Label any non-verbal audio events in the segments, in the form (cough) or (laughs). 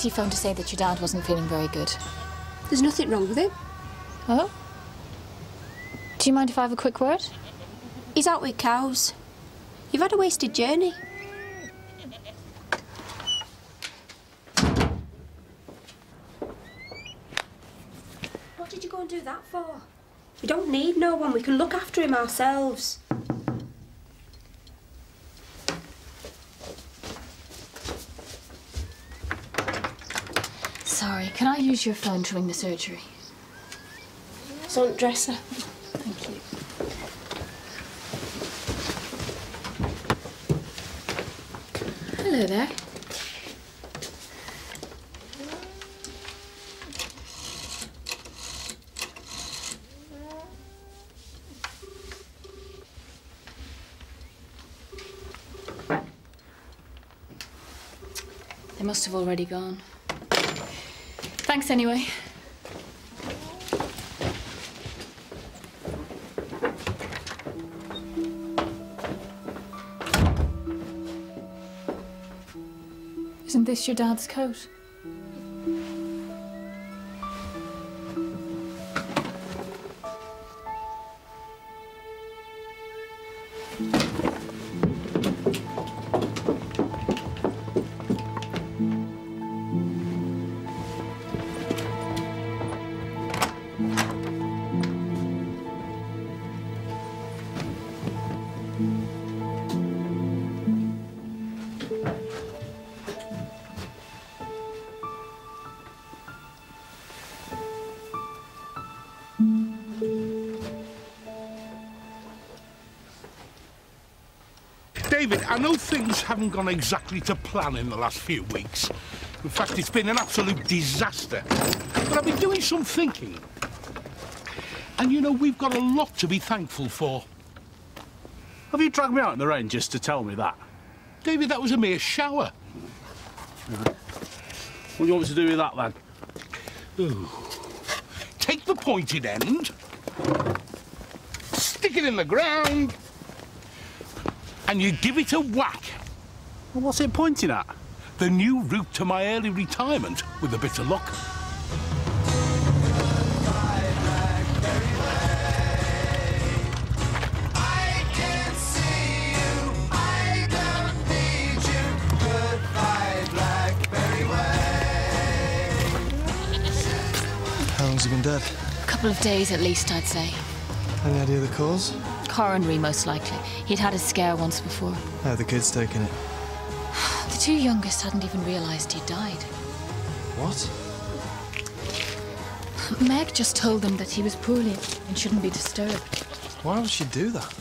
Katie phoned to say that your dad wasn't feeling very good. There's nothing wrong with him. Oh? Do you mind if I have a quick word? He's out with cows. You've had a wasted journey. What did you go and do that for? We don't need no one. We can look after him ourselves. Sorry, can I use your phone during the surgery? It's on dresser. Thank you. Hello there. They must have already gone. Thanks anyway. Isn't this your dad's coat? David, I know things haven't gone exactly to plan in the last few weeks. In fact, it's been an absolute disaster. But I've been doing some thinking. And you know, we've got a lot to be thankful for. Have you dragged me out in the rain just to tell me that? David, that was a mere shower. What do you want me to do with that, then? Ooh. Take the pointed end, stick it in the ground, and you give it a whack. Well, what's it pointing at? The new route to my early retirement, with a bit of luck. How long's he been dead? A couple of days at least, I'd say. Any idea the cause? Coronary, most likely. He'd had a scare once before. How the kids taken it? (sighs) The two youngest hadn't even realised he'd died. What? (sighs) Meg just told them that he was poorly and shouldn't be disturbed. Why would she do that?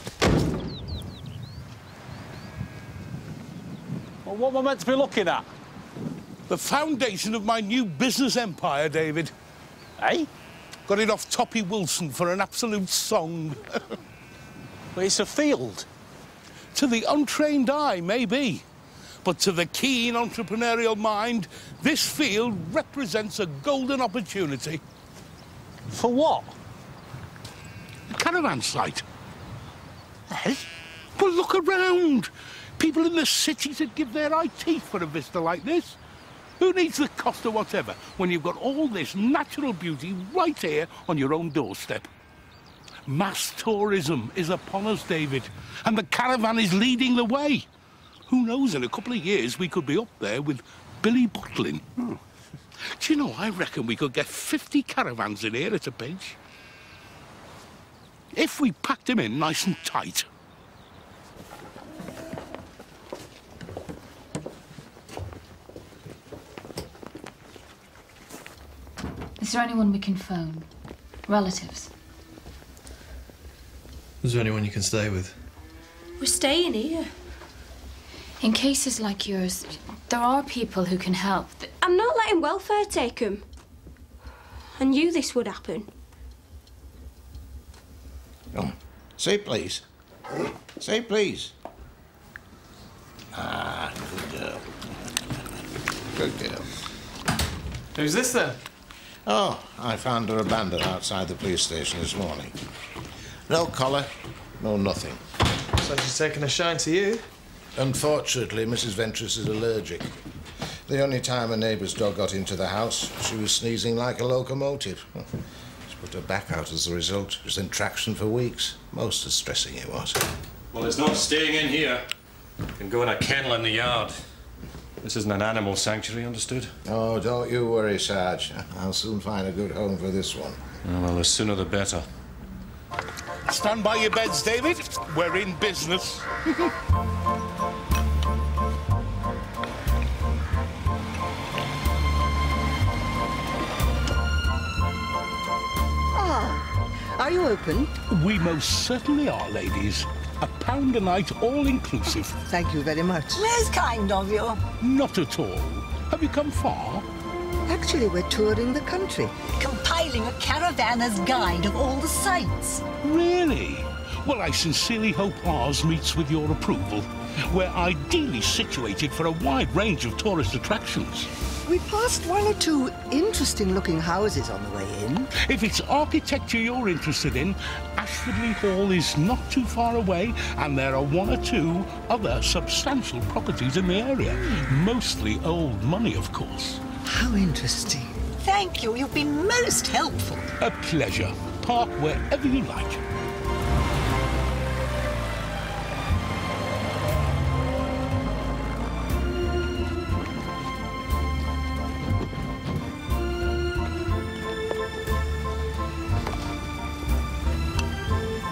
Well, what am I meant to be looking at? The foundation of my new business empire, David. Eh? Got it off Toppy Wilson for an absolute song. (laughs) Well, it's a field. to the untrained eye, maybe. But to the keen entrepreneurial mind, this field represents a golden opportunity. For what? A caravan site. Eh? Well, look around. People in the cities would give their eye teeth for a vista like this. Who needs the cost or whatever when you've got all this natural beauty right here on your own doorstep? Mass tourism is upon us, David, and the caravan is leading the way. Who knows, in a couple of years we could be up there with Billy Butlin. Hmm. Do you know, I reckon we could get 50 caravans in here at a pinch. If we packed them in nice and tight. Is there anyone we can phone? Relatives? Is there anyone you can stay with? We're staying here. In cases like yours, there are people who can help. I'm not letting welfare take him. I knew this would happen. Oh, say please. Say please. Ah, good girl. Good girl. Who's this then? Oh, I found her abandoned outside the police station this morning. No collar, no nothing. So she's taken a shine to you. Unfortunately, Mrs. Ventress is allergic. The only time a neighbour's dog got into the house, she was sneezing like a locomotive. She put her back out as a result. It was in traction for weeks. Most distressing it was. Well, it's not staying in here. You can go in a kennel in the yard. This isn't an animal sanctuary, understood? Oh, don't you worry, Sarge. I'll soon find a good home for this one. Oh, well, the sooner the better. Stand by your beds, David. We're in business. (laughs) ah, Are you open? We most certainly are, ladies. A pound a night, all inclusive. Thank you very much. Most kind of you. Not at all. Have you come far? Actually, we're touring the country. Compiling a caravanner's guide of all the sights. Really? Well, I sincerely hope ours meets with your approval. We're ideally situated for a wide range of tourist attractions. We passed one or two interesting looking houses on the way in. If it's architecture you're interested in, Ashfordley Hall is not too far away, and there are one or two other substantial properties in the area. Mostly old money, of course. How interesting. Thank you. You've been most helpful. A pleasure. Park wherever you like.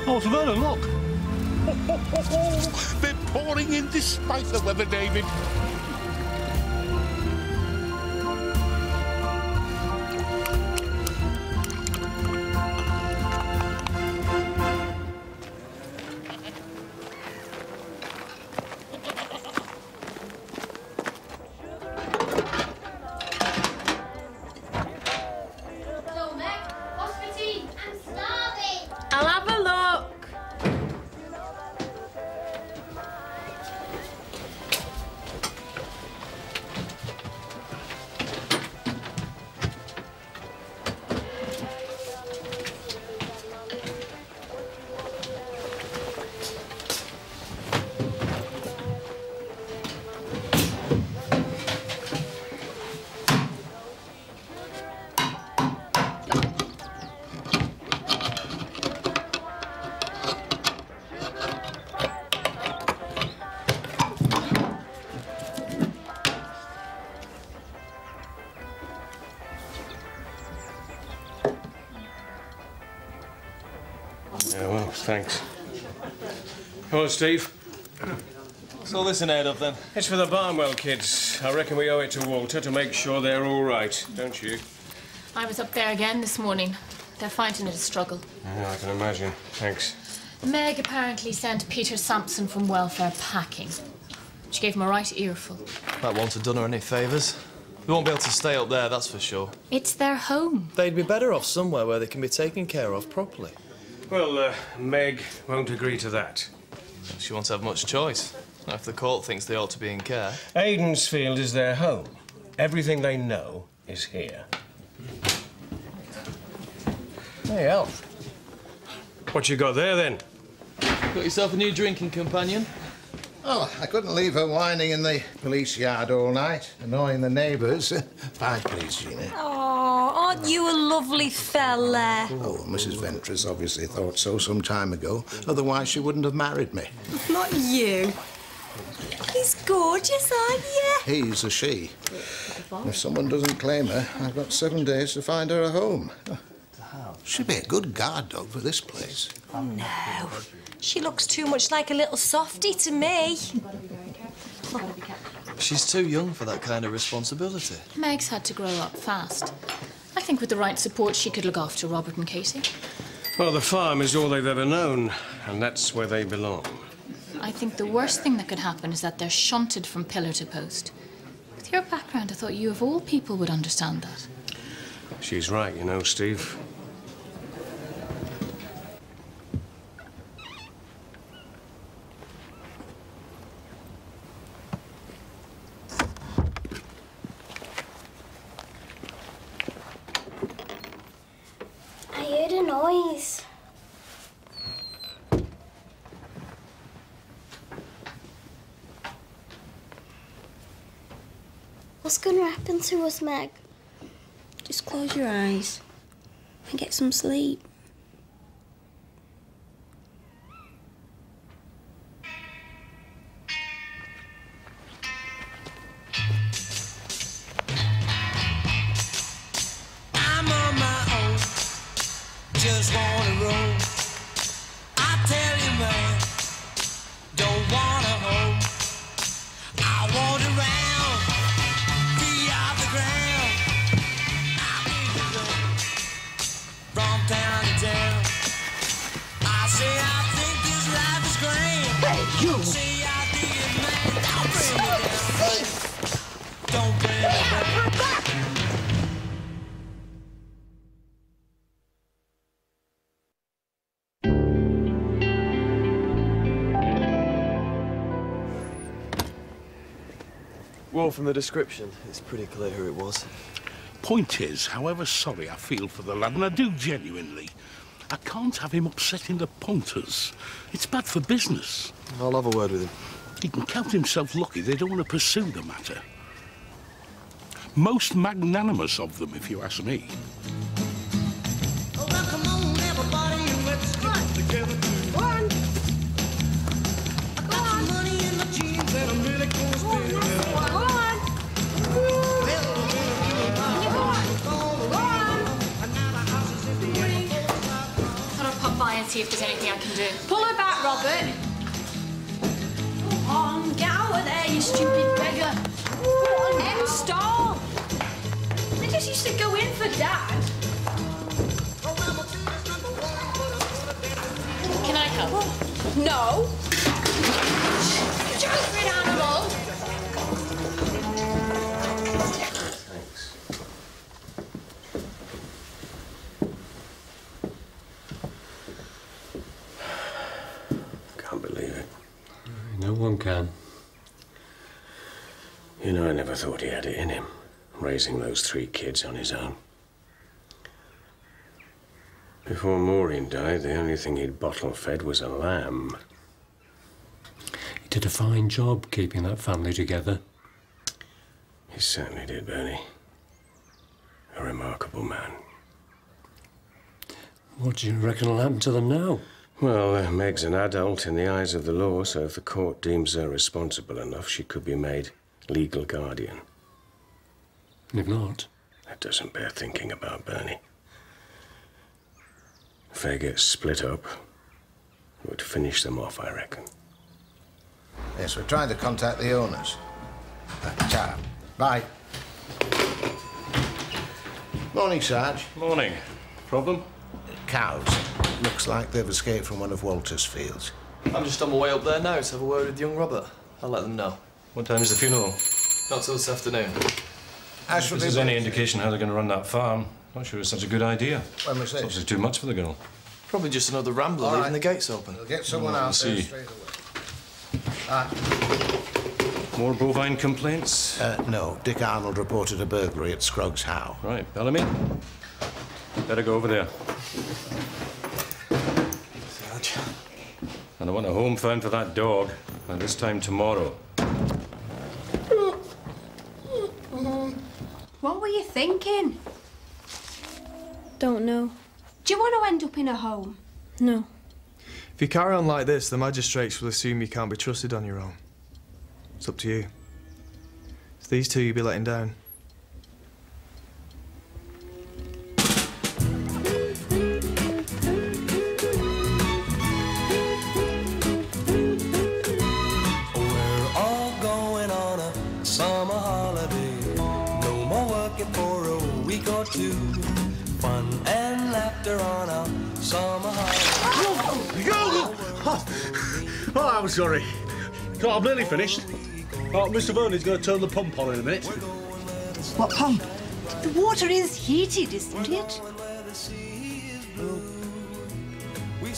Oh, Savannah, look. They're pouring in despite the weather, David. Thanks. Come on, Steve. What's all this in aid of then? It's for the Barnwell kids. I reckon we owe it to Walter to make sure they're all right, don't you? I was up there again this morning. They're finding it a struggle. Yeah, I can imagine. Thanks. Meg apparently sent Peter Sampson from welfare packing. She gave him a right earful. That won't have done her any favours. They won't be able to stay up there, that's for sure. It's their home. They'd be better off somewhere where they can be taken care of properly. Well, uh, Meg won't agree to that. She won't have much choice. Not if the court thinks they ought to be in care. Aidensfield is their home. Everything they know is here. Hey, Alf. What you got there, then? Got yourself a new drinking companion? Oh, I couldn't leave her whining in the police yard all night, annoying the neighbours. (laughs) Five, please, Gina. Oh, aren't you a lovely fella? Oh, Mrs. Ventress obviously thought so some time ago. Otherwise, she wouldn't have married me. Not you. He's gorgeous, aren't you? He's a she. If someone doesn't claim her, I've got seven days to find her a home. She'd be a good guard dog for this place. Oh, no. She looks too much like a little softie to me. She's too young for that kind of responsibility. Meg's had to grow up fast. I think with the right support, she could look after Robert and Katie. Well, the farm is all they've ever known, and that's where they belong. I think the worst thing that could happen is that they're shunted from pillar to post. With your background, I thought you of all people would understand that. She's right, you know, Steve. I heard a noise. To us, Meg? Just close your eyes and get some sleep. Well, from the description, it's pretty clear who it was. Point is, however sorry I feel for the lad, and I do genuinely, I can't have him upsetting the punters. It's bad for business. I'll have a word with him. He can count himself lucky they don't want to pursue the matter. Most magnanimous of them, if you ask me. See if there's anything I can do. Pull her back, Robert. Come on, get out of there, you stupid beggar. Go on. I just used to go in for Dad. Can I help? No. Stupid animal. Thought he had it in him, raising those three kids on his own. Before Maureen died, the only thing he'd bottle fed was a lamb. He did a fine job keeping that family together. He certainly did, Bernie. A remarkable man. What do you reckon will happen to them now? Well, uh, Meg's an adult in the eyes of the law, so if the court deems her responsible enough, she could be made legal guardian. And if not? That doesn't bear thinking about, Bernie. If they get split up, it would finish them off, I reckon. Yes, we're trying to contact the owners. Uh, ciao. Bye. Morning, Sarge. Morning. Problem? Cows. Looks like they've escaped from one of Walter's fields. I'm just on my way up there now to have a word with young Robert. I'll let them know. What time is the funeral? Not till this afternoon. Ash If there's any indication how they're going to run that farm, not sure it's such a good idea. When was It's obviously too much for the girl. Probably just another rambler All leaving right. the gates open. We'll get someone Well, out see. straight away. Ah, More bovine complaints? uh, no, Dick Arnold reported a burglary at Scroggs Howe. Right, Bellamy. Better go over there. And I want a home found for that dog and this time tomorrow. What were you thinking? Don't know. Do you want to end up in a home? No. If you carry on like this, the magistrates will assume you can't be trusted on your own. It's up to you. It's these two you'll be letting down. We're all going on a summer holiday. No more working for a week or two. Fun and laughter on a summer holiday. Go! Oh, I'm sorry. God, I'm nearly finished. Oh, Mr. Verney's going to turn the pump on in a minute. What pump? The water is heated, isn't it?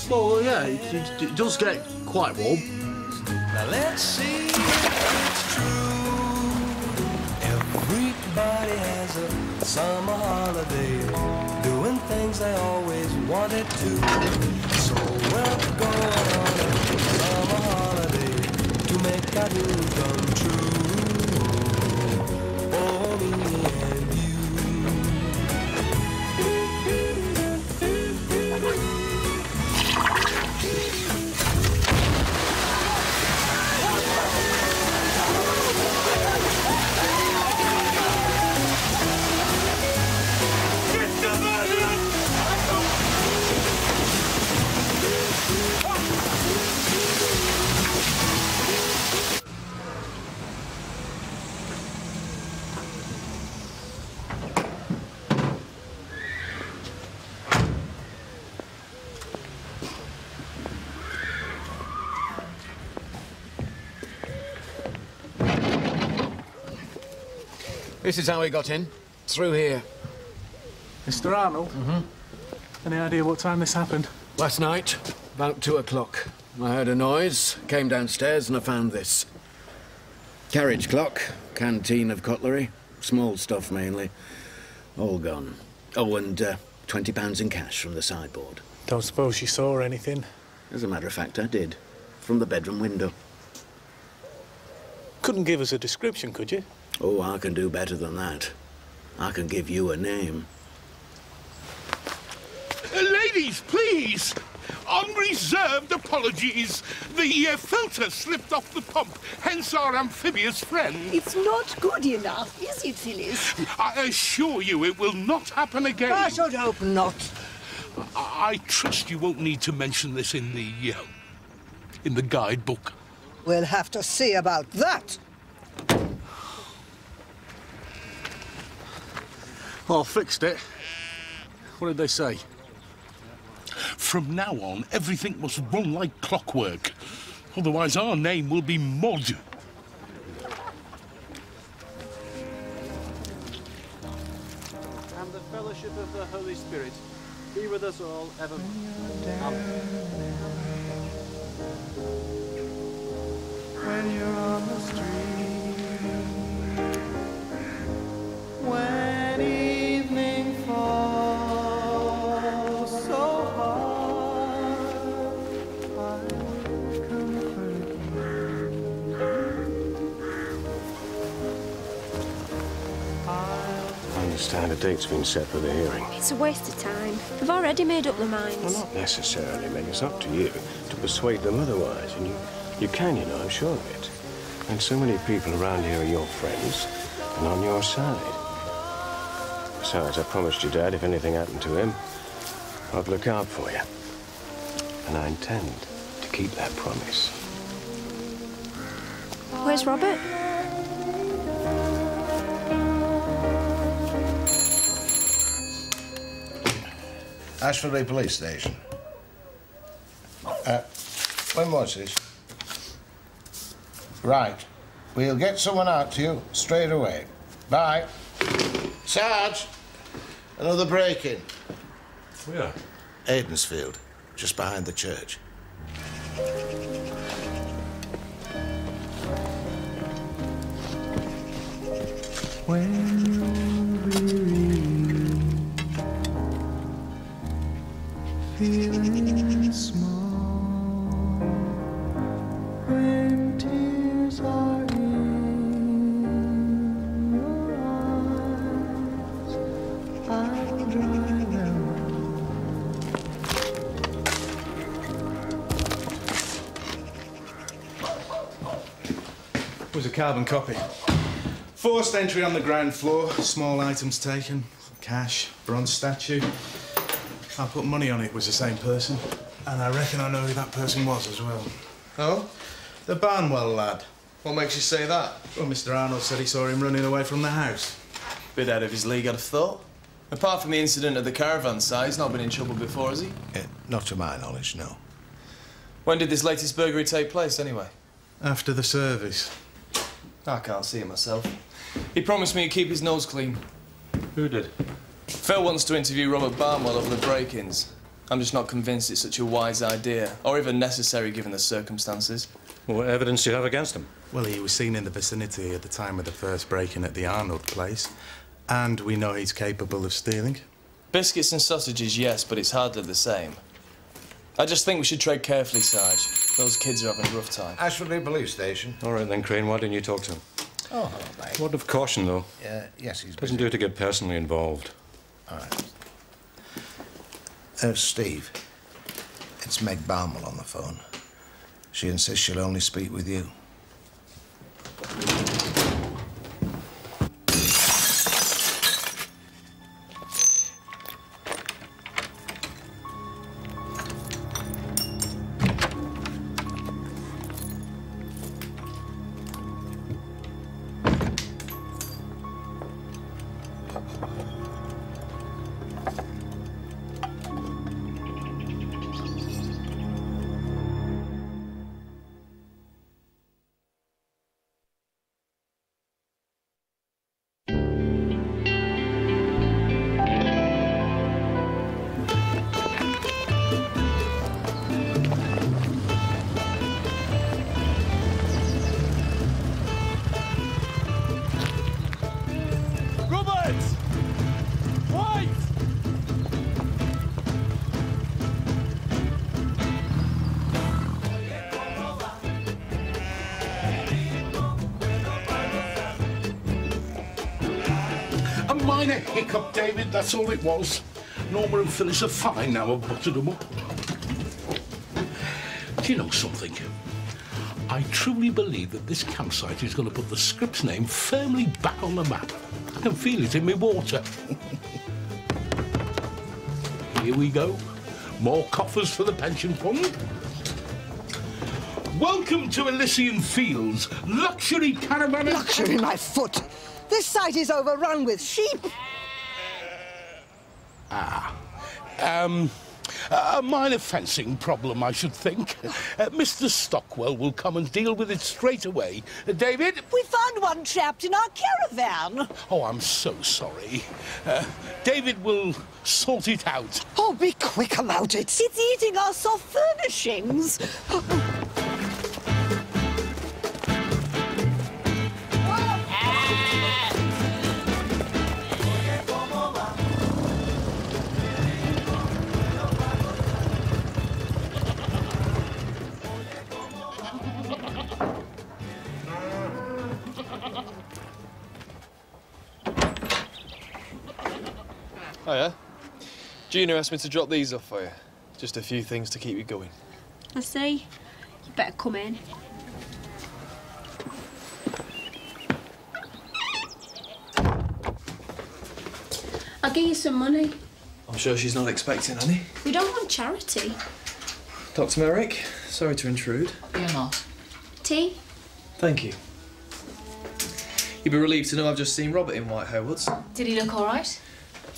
Well, yeah, it, it, it does get quite warm. Now let's see if it's true. Everybody has a summer holiday, doing things they always wanted to. So we're going on a summer holiday to make our dreams come true. Oh, This is how we got in. Through here. Mr. Arnold? Mm-hmm. Any idea what time this happened? Last night, about two o'clock. I heard a noise, came downstairs, and I found this. Carriage clock, canteen of cutlery, small stuff mainly. All gone. Oh, and uh, twenty pounds in cash from the sideboard. Don't suppose you saw anything? As a matter of fact, I did. From the bedroom window. Couldn't give us a description, could you? Oh, I can do better than that. I can give you a name. Uh, ladies, please! Unreserved apologies. The uh, filter slipped off the pump, hence our amphibious friend. It's not good enough, is it, Phyllis? I assure you it will not happen again. I should hope not. I, I trust you won't need to mention this in the, uh, in the guidebook. We'll have to see about that. Well, I fixed it. What did they say? From now on, everything must run like clockwork. Otherwise, our name will be Mud. And the fellowship of the Holy Spirit be with us all evermore. Amen. Understand a date's been set for the hearing. It's a waste of time. They've already made up their minds. Well, not necessarily, Meg. It's up to you to persuade them otherwise. And you, you can, you know, I'm sure of it. And so many people around here are your friends and on your side. Besides, I promised your dad if anything happened to him, I'd look out for you. And I intend to keep that promise. Where's Robert? Ashfordley Police Station. Uh, when was this? Right. We'll get someone out to you straight away. Bye. Sarge, another break-in. Where? Aidensfield, just behind the church. Was a carbon copy. Forced entry on the ground floor, small items taken, cash, bronze statue. I put money on it was the same person, and I reckon I know who that person was as well. Oh? The Barnwell lad. What makes you say that? Well, Mr. Arnold said he saw him running away from the house. Bit out of his league, I'd have thought. Apart from the incident at the caravan site, he's not been in trouble before, has he? Uh, not to my knowledge, no. When did this latest burglary take place, anyway? After the service. I can't see it myself. He promised me he'd keep his nose clean. Who did? Phil wants to interview Robert Barnwell over the break-ins. I'm just not convinced it's such a wise idea, or even necessary given the circumstances. Well, what evidence do you have against him? Well, he was seen in the vicinity at the time of the first break-in at the Arnold place, and we know he's capable of stealing. Biscuits and sausages, yes, but it's hardly the same. I just think we should tread carefully, Sarge. Those kids are having a rough time. Ashfordley Police Station. All right then, Crane, why didn't you talk to him? Oh, hello, mate. Word of caution, though. Uh, yes, he's Doesn't do to get personally involved. All right. Uh, Steve, it's Meg Barnwell on the phone. She insists she'll only speak with you. Minor hiccup, David, that's all it was. Norma and Phyllis are fine now, I've buttered them up. Do you know something? I truly believe that this campsite is going to put the Scripps name firmly back on the map. I can feel it in my water. (laughs) Here we go. More coffers for the pension fund. Welcome to Elysian Fields, luxury caravan. Luxury, my foot. This site is overrun with sheep. Ah. Um, a minor fencing problem, I should think. Uh, Mr. Stockwell will come and deal with it straight away. Uh, David? We found one trapped in our caravan. Oh, I'm so sorry. Uh, David will sort it out. Oh, be quick about it. It's eating our soft furnishings. (laughs) Gina asked me to drop these off for you. Just a few things to keep you going. I see. You better come in. I'll give you some money. I'm sure she's not expecting any. We don't want charity. Dr. Merrick, sorry to intrude. You're not. Tea? Thank you. You'd be relieved to know I've just seen Robert in White Hare Woods. Did he look all right?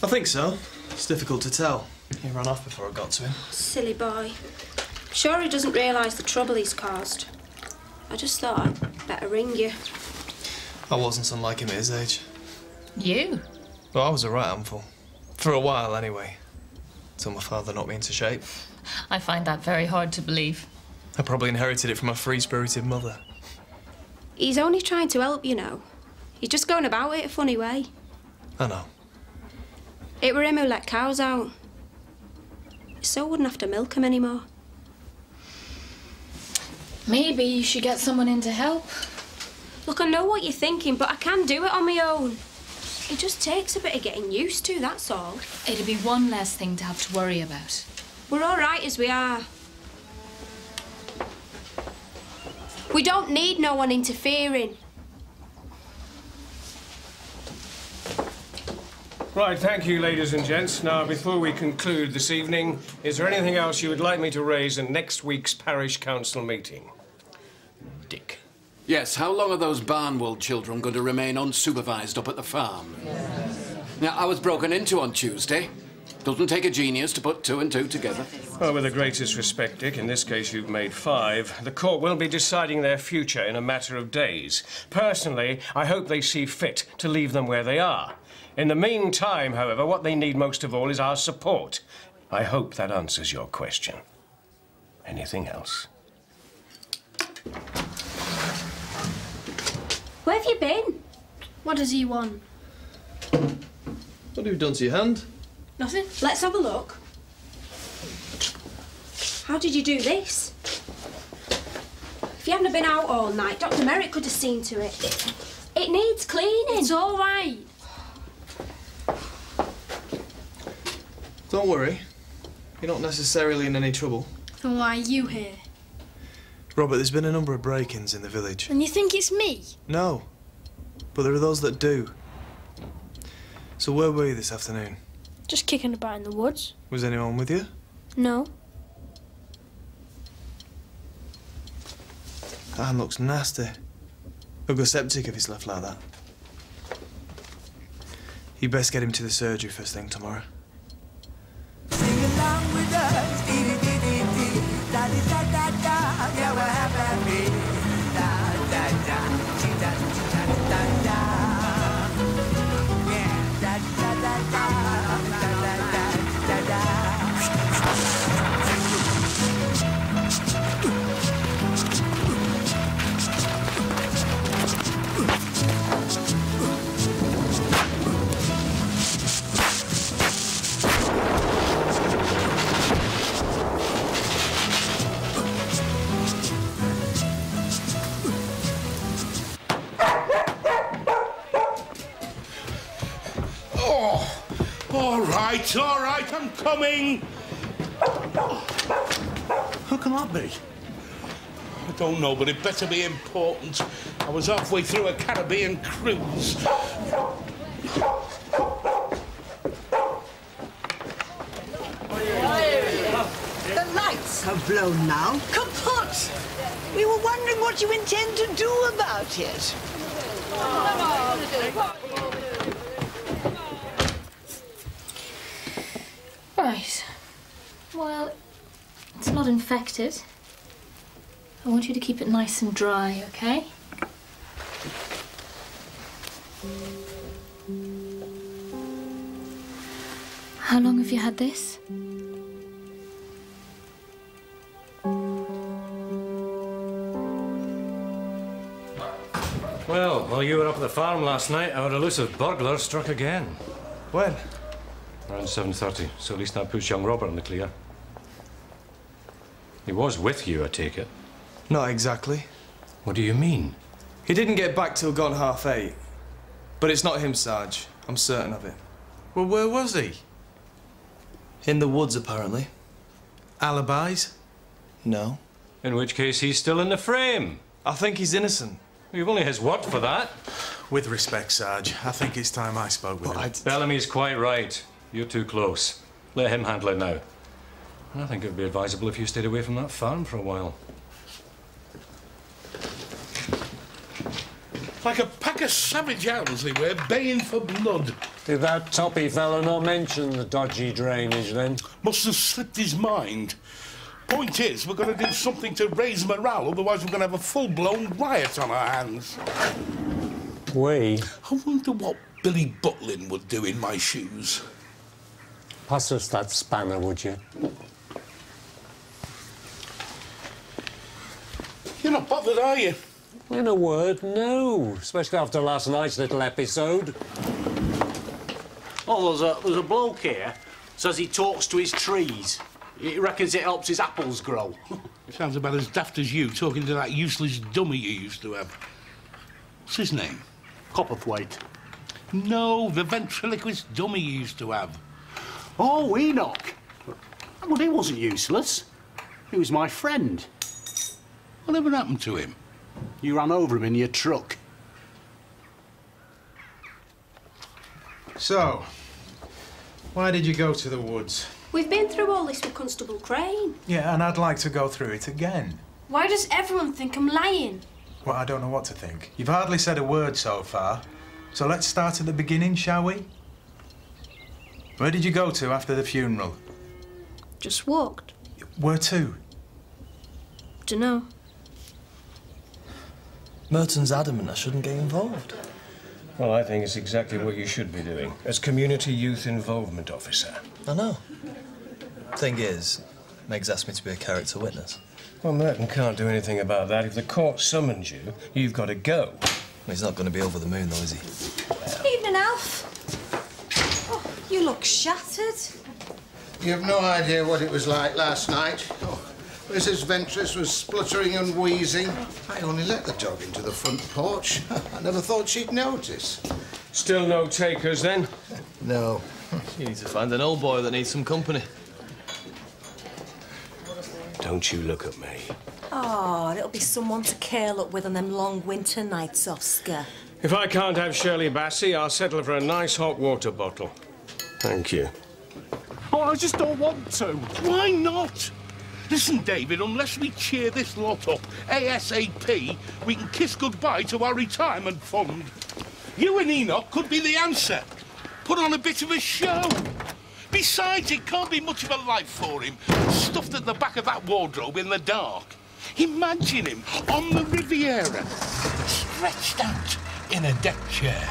I think so. It's difficult to tell. He ran off before I got to him. Silly boy. Sure he doesn't realise the trouble he's caused. I just thought I'd better ring you. I wasn't unlike him at his age. You? Well, I was a right handful. For a while, anyway. Till my father knocked me into shape. I find that very hard to believe. I probably inherited it from a free-spirited mother. He's only trying to help, you know. He's just going about it a funny way. I know. It were him who let cows out. So wouldn't have to milk 'em anymore. Maybe you should get someone in to help. Look, I know what you're thinking, but I can do it on my own. It just takes a bit of getting used to, that's all. It'd be one less thing to have to worry about. We're all right as we are. We don't need no one interfering. Right, thank you, ladies and gents. Now, before we conclude this evening, is there anything else you would like me to raise in next week's parish council meeting? Dick. Yes, how long are those Barnwell children going to remain unsupervised up at the farm? Now, I was broken into on Tuesday. Doesn't take a genius to put two and two together. Well, with the greatest respect, Dick, in this case you've made five. The court will be deciding their future in a matter of days. Personally, I hope they see fit to leave them where they are. In the meantime, however, what they need most of all is our support. I hope that answers your question. Anything else? Where have you been? What does he want? What have you done to your hand? Nothing. Let's have a look. How did you do this? If you hadn't been out all night, Dr. Merrick could have seen to it. It needs cleaning. It's all right. Don't worry. You're not necessarily in any trouble. Then why are you here? Robert, there's been a number of break-ins in the village. And you think it's me? No. But there are those that do. So where were you this afternoon? Just kicking about in the woods. Was anyone with you? No. That hand looks nasty. He'll go septic if he's left like that. You best get him to the surgery first thing tomorrow along with us. Dee dee dee dee dee, daddy. dee. Right, all right, I'm coming. Who can that be? I don't know, but it better be important. I was halfway through a Caribbean cruise. The lights have blown now. Kaput! We were wondering what you intend to do about it. Right. Well, it's not infected. I want you to keep it nice and dry, okay? How long have you had this? Well, while you were up at the farm last night, our elusive burglar struck again. When? Around 7.30, so at least that puts young Robert in the clear. He was with you, I take it. Not exactly. What do you mean? He didn't get back till gone half eight. But it's not him, Sarge. I'm certain of it. Well, where was he? In the woods, apparently. Alibis? No. In which case, he's still in the frame. I think he's innocent. You've only his word for that. With respect, Sarge, I think it's time I spoke with him. Bellamy's quite right. You're too close. Let him handle it now. I think it would be advisable if you stayed away from that farm for a while. Like a pack of savage hounds they were, baying for blood. Did that toppy fella not mention the dodgy drainage then? Must have slipped his mind. Point is, we're going to do something to raise morale, otherwise we're going to have a full-blown riot on our hands. We? I wonder what Billy Butlin would do in my shoes. Pass us that spanner, would you? You're not bothered, are you? In a word, no. Especially after last night's little episode. Oh, there's a, there's a bloke here says he talks to his trees. He reckons it helps his apples grow. (laughs) Sounds about as daft as you talking to that useless dummy you used to have. What's his name? Copperthwaite. No, the ventriloquist dummy you used to have. Oh, Enoch. Well, he wasn't useless. He was my friend. Whatever happened to him? You ran over him in your truck. So, why did you go to the woods? We've been through all this with Constable Crane. Yeah, and I'd like to go through it again. Why does everyone think I'm lying? Well, I don't know what to think. You've hardly said a word so far. So let's start at the beginning, shall we? Where did you go to after the funeral? Just walked. Where to? Dunno. Merton's adamant I shouldn't get involved. Well, I think it's exactly what you should be doing as community youth involvement officer. I know. Thing is, Meg's asked me to be a character witness. Well, Merton can't do anything about that. If the court summons you, you've got to go. He's not going to be over the moon, though, is he? Evening, Alf. Oh, you look shattered. You have no idea what it was like last night. Mrs. Ventress was spluttering and wheezing. I only let the dog into the front porch. (laughs) I never thought she'd notice. Still no takers, then? No. You need to find an old boy that needs some company. Don't you look at me. Oh, it'll be someone to curl up with on them long winter nights, Oscar. If I can't have Shirley Bassey, I'll settle for a nice hot water bottle. Thank you. Oh, I just don't want to. Why not? Listen, David, unless we cheer this lot up ASAP, we can kiss goodbye to our retirement fund. You and Enoch could be the answer. Put on a bit of a show. Besides, it can't be much of a life for him, stuffed at the back of that wardrobe in the dark. Imagine him on the Riviera, stretched out in a deck chair,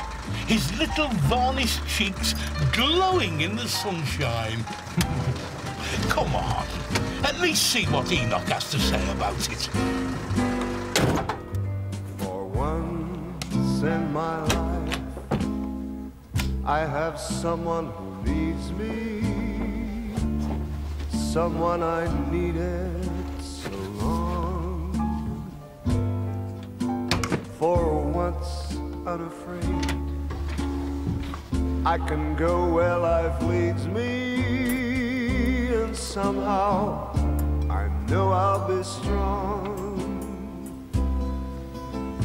his little varnished cheeks glowing in the sunshine. (laughs) Come on, at least see what Enoch has to say about it. For once in my life, I have someone who needs me, someone I needed so long. For once unafraid, I can go where life leads me, somehow I know I'll be strong.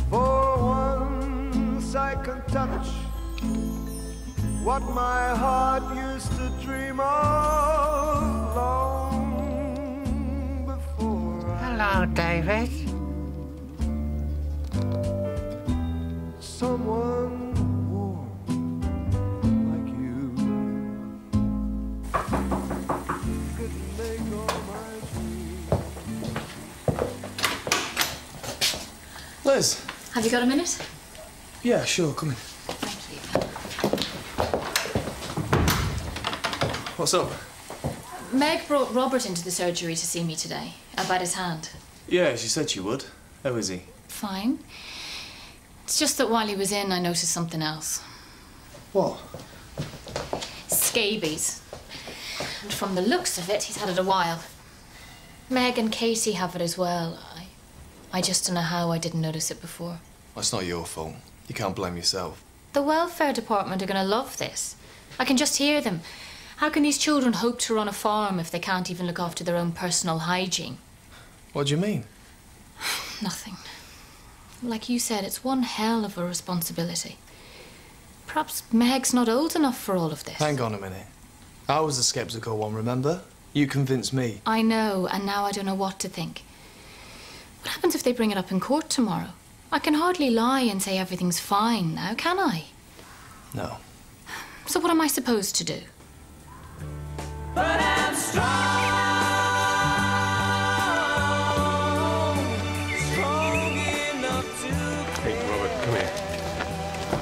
For once I can touch what my heart used to dream of long before. Hello, David. Someone Liz. Have you got a minute? Yeah, sure, come in. What's up? Meg brought Robert into the surgery to see me today uh, about his hand. Yeah, she said she would. How is he? Fine. It's just that while he was in, I noticed something else. What? Scabies. And from the looks of it, he's had it a while. Meg and Casey have it as well. I, just don't know how I didn't notice it before. Well, it's not your fault. You can't blame yourself. The welfare department are going to love this. I can just hear them. How can these children hope to run a farm if they can't even look after their own personal hygiene? What do you mean? (sighs) Nothing. Like you said, it's one hell of a responsibility. Perhaps Meg's not old enough for all of this. Hang on a minute. I was the sceptical one, remember? You convinced me. I know, and now I don't know what to think. What happens if they bring it up in court tomorrow? I can hardly lie and say everything's fine now, can I? No. So what am I supposed to do? But I'm strong, strong enough to. Hey, Robert, come here.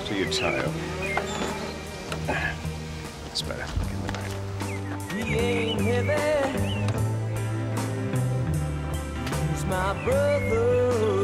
So you tie up. That's better. Give me back. My brother.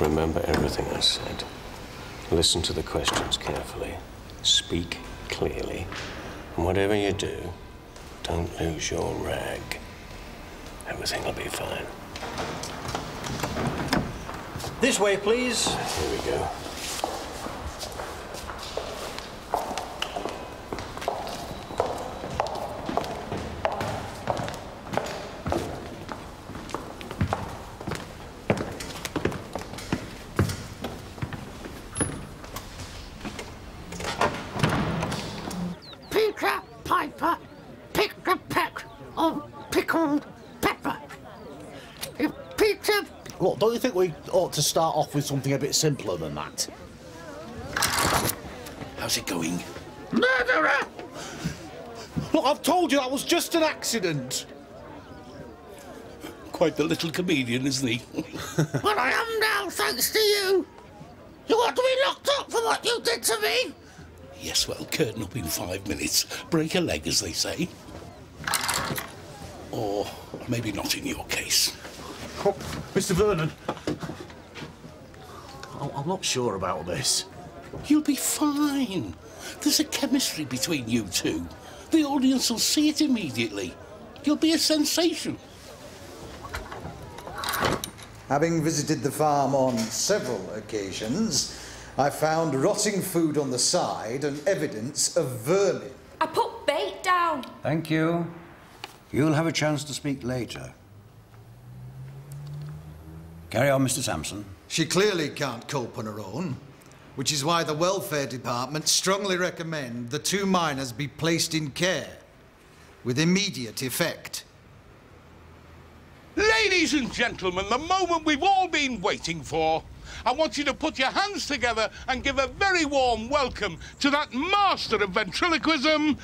Remember everything I said. Listen to the questions carefully. Speak clearly. And whatever you do, don't lose your rag. Everything will be fine. This way, please. Here we go. Peter Piper picked a peck of pickled pepper. If Peter. Look, don't you think we ought to start off with something a bit simpler than that? How's it going? Murderer! Look, I've told you that was just an accident. Quite the little comedian, isn't he? (laughs) But I am now, thanks to you. You ought to be locked up for what you did to me. yes, well, curtain up in five minutes. Break a leg, as they say. Or maybe not in your case. Oh, Mr. Vernon. I- I'm not sure about this. You'll be fine. There's a chemistry between you two. The audience will see it immediately. You'll be a sensation. Having visited the farm on several occasions, I found rotting food on the side and evidence of vermin. I put bait down. Thank you. You'll have a chance to speak later. Carry on, Mr. Sampson. She clearly can't cope on her own, which is why the welfare department strongly recommend the two minors be placed in care with immediate effect. Ladies and gentlemen, the moment we've all been waiting for. I want you to put your hands together and give a very warm welcome to that master of ventriloquism,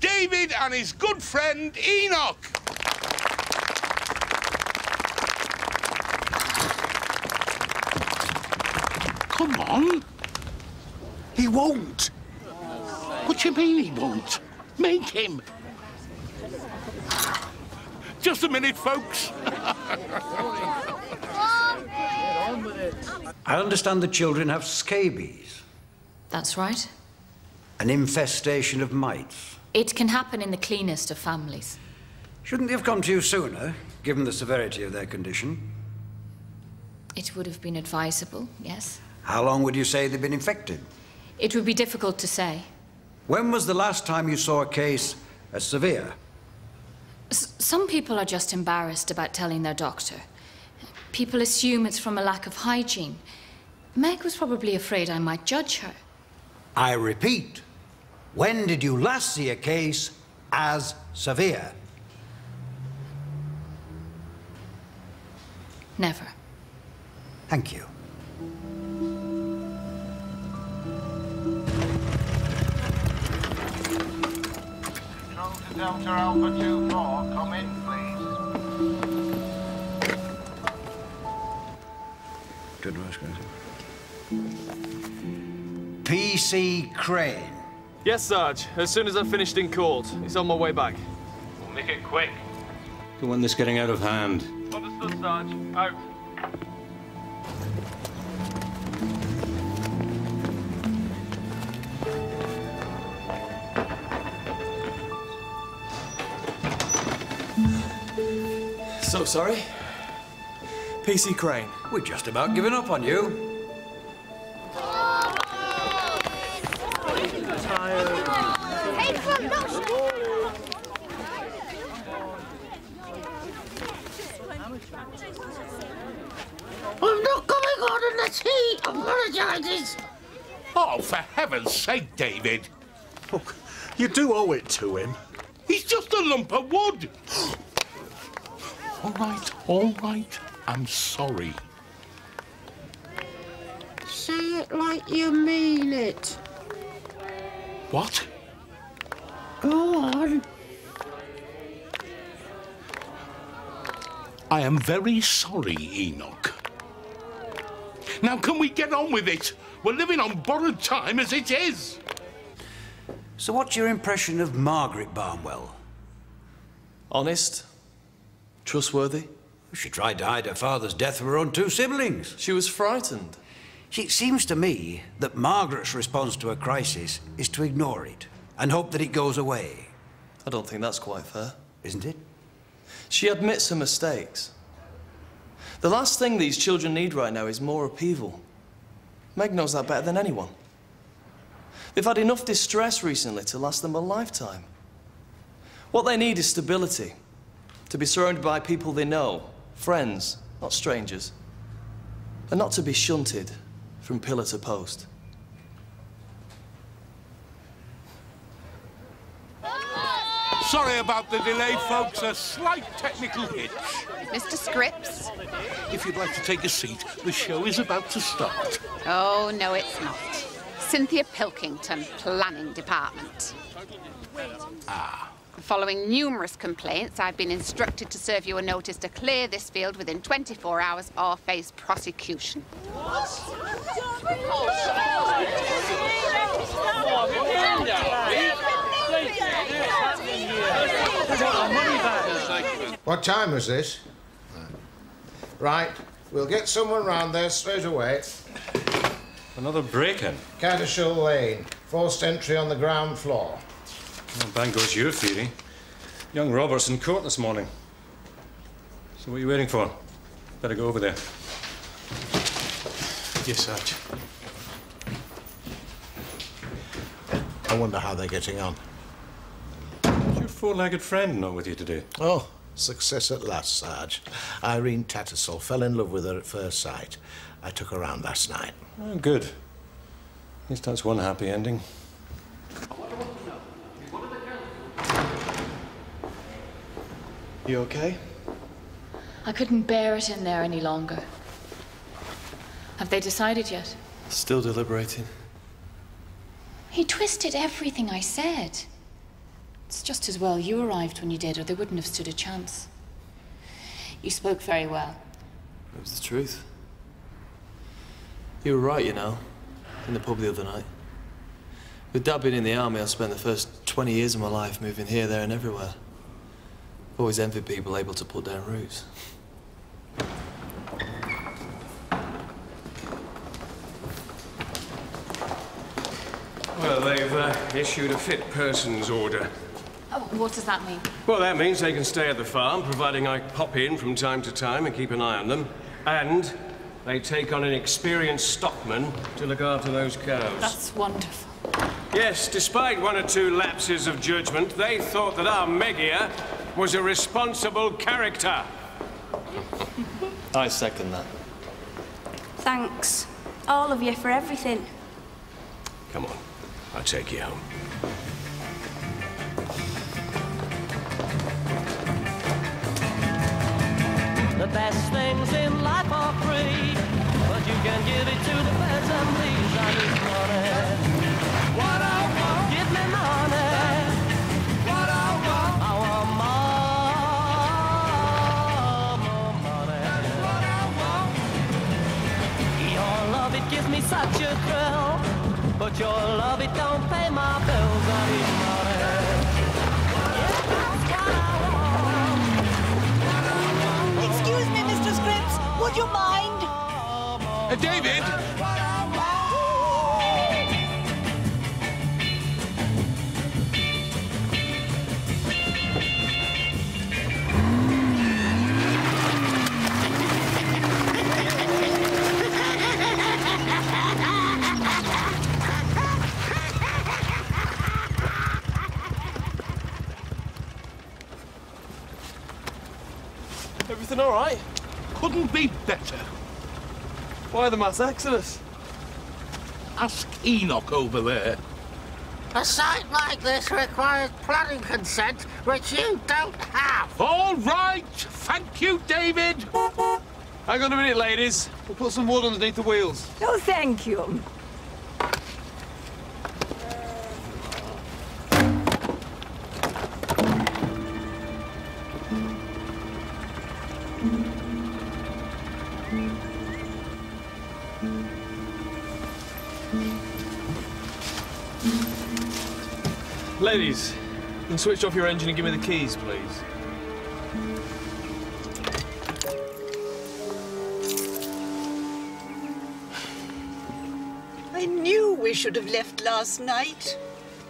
David and his good friend Enoch. Come on. He won't. What do you mean he won't? Make him. Just a minute, folks. I understand the children have scabies, That's right. an infestation of mites. It can happen in the cleanest of families. Shouldn't they have come to you sooner, given the severity of their condition? It would have been advisable, yes. How long would you say they've been infected? It would be difficult to say. When was the last time you saw a case as severe? S- some people are just embarrassed about telling their doctor. People assume it's from a lack of hygiene. Meg was probably afraid I might judge her. I repeat, when did you last see a case as severe? Never. Thank you. Delta Alpha 2-4, come in, please. Good PC Crane. Yes, Sarge. As soon as I've finished in court. He's on my way back. We'll make it quick. Don't want this getting out of hand. Understood, Sarge. Out. So sorry. PC Crane. We're just about giving up on you. Hey, come I'm not coming on in the tea. Apologises. Oh, for heaven's sake, David. Look, you do owe it to him. He's just a lump of wood. All right, all right. I'm sorry. Say it like you mean it. What? Go on. I am very sorry, Enoch. Now, can we get on with it? We're living on borrowed time as it is. So, what's your impression of Margaret Barnwell? Honest. Trustworthy. She tried to hide her father's death from her own two siblings. She was frightened. It seems to me that Margaret's response to a crisis is to ignore it and hope that it goes away. I don't think that's quite fair. Isn't it? She admits her mistakes. The last thing these children need right now is more upheaval. Meg knows that better than anyone. They've had enough distress recently to last them a lifetime. What they need is stability. To be surrounded by people they know, friends, not strangers. And not to be shunted from pillar to post. Sorry about the delay, folks. A slight technical hitch. Mr. Scripps? If you'd like to take a seat, the show is about to start. Oh, no, it's not. Cynthia Pilkington, Planning Department. Ah. Following numerous complaints, I've been instructed to serve you a notice to clear this field within 24 hours or face prosecution. What time was this? Right, we'll get someone round there straight away. Another break-in. Cadishall Lane, forced entry on the ground floor. Well, bang goes your theory. Young Robert's in court this morning. So what are you waiting for? Better go over there. Yes, Sarge. I wonder how they're getting on. Is your four-legged friend not with you today? Oh, success at last, Sarge. Irene Tattersall fell in love with her at first sight. I took her round last night. Oh, good. At least that's one happy ending. You okay? I couldn't bear it in there any longer. Have they decided yet? Still deliberating. He twisted everything I said. It's just as well you arrived when you did, or they wouldn't have stood a chance. You spoke very well. It was the truth. You were right, you know, in the pub the other night. With Dad being in the army, I spent the first 20 years of my life moving here, there, and everywhere. Always envied people able to put down roots. Well, they've uh, issued a fit persons order. Oh, what does that mean? Well, that means they can stay at the farm, providing I pop in from time to time and keep an eye on them. And they take on an experienced stockman to look after those cows. That's wonderful. Yes, despite one or two lapses of judgment, they thought that our Megia was a responsible character. I second that. Thanks, all of you, for everything. Come on, I'll take you home. The best things in life are free, but you can give it to the birds and bees. I need money. Such a thrill, but your love it don't pay my bills. I need money. Excuse me, Mr. Scripps. Would you mind? Uh, David! Everything all right? Couldn't be better. Why the mass exodus? Ask Enoch over there. A site like this requires planning consent, which you don't have. All right. Thank you, David. Hang on a minute, ladies. We'll put some wood underneath the wheels. No, thank you. Switch off your engine and give me the keys, please. I knew we should have left last night.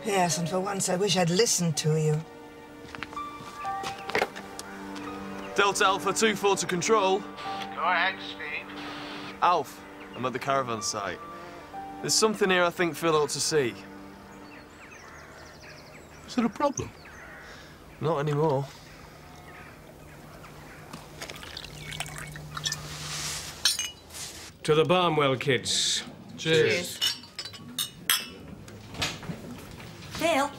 Yes, and for once I wish I'd listened to you. Delta Alpha 2-4 to control. Go ahead, Steve. Alf, I'm at the caravan site. There's something here I think Phil ought to see. Is there a problem? Not anymore. To the Barnwell kids. Cheers. Phil,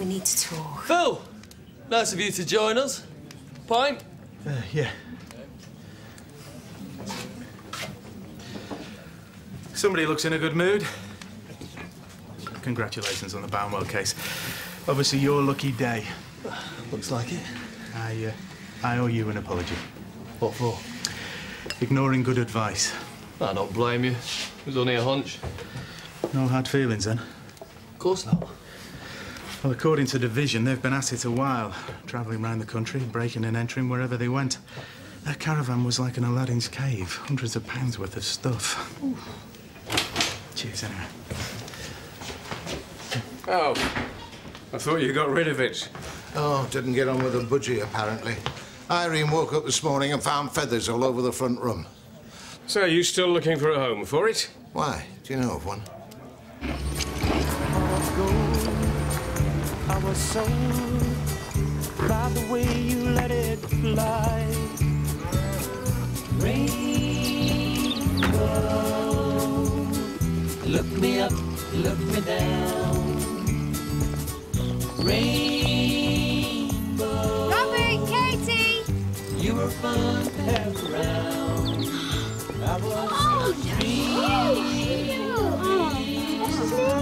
we need to talk. Phil! Nice of you to join us. Pint? Uh, yeah. Somebody looks in a good mood. Congratulations on the Barnwell case. Obviously, your lucky day. Looks like it. I, uh, I owe you an apology. What for? Ignoring good advice. I don't blame you. It was only a hunch. No hard feelings, then? Of course not. Well, according to Division, they've been at it a while, travelling round the country, breaking and entering wherever they went. Their caravan was like an Aladdin's cave, hundreds of pounds worth of stuff. Cheers, anyway. Oh, I thought you got rid of it. Oh, didn't get on with the budgie, apparently. Irene woke up this morning and found feathers all over the front room. So, are you still looking for a home for it? Why? Do you know of one? I was so by the way you let it fly. Rainbow, look me up, look me down. Rainbow, Robert, Katie! you were fun to have around. Oh,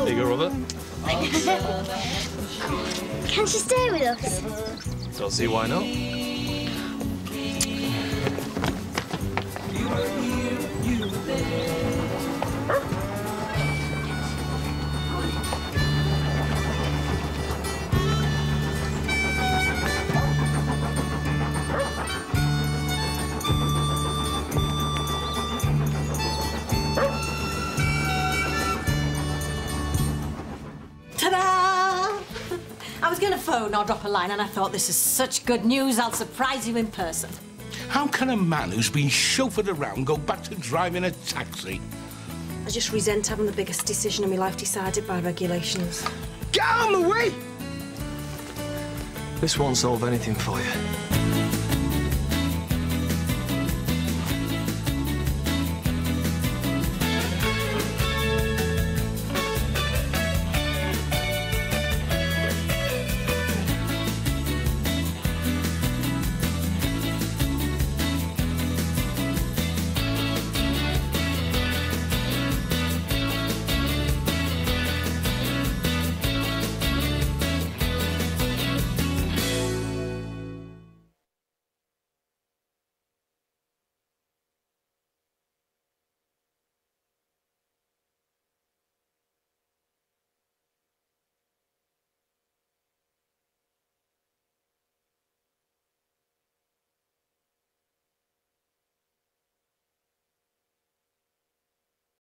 there you go, Robert. Can she stay with us? Don't see why not. Phone or drop a line, and I thought this is such good news. I'll surprise you in person. How can a man who's been chauffeured around go back to driving a taxi? I just resent having the biggest decision of my life decided by regulations. Get out of the way! This won't solve anything for you.